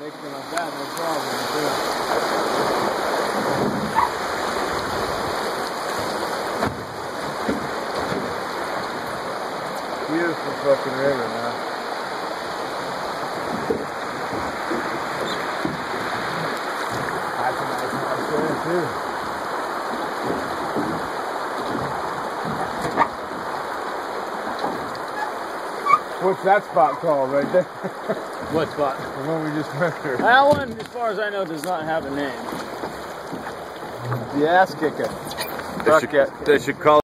anything like that, no problem. Uh, Beautiful fucking river, man. That's a nice house there, too. What's that spot called right there? What spot? The one we just measured. That one, as far as I know, does not have a name. The ass kicker. They should, they should call